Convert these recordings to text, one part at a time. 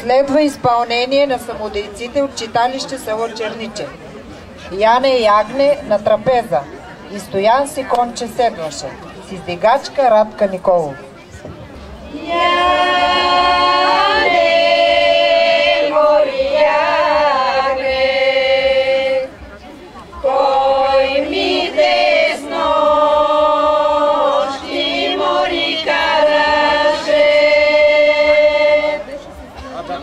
Следва изпълнение на самодейците от читалище село Черниче. Яне и Агне на трапеза и Стоян Сиконче седваше с издигачка Радка Николов. Yeah.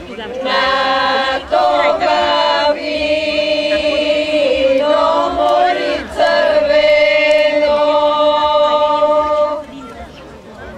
precisamos.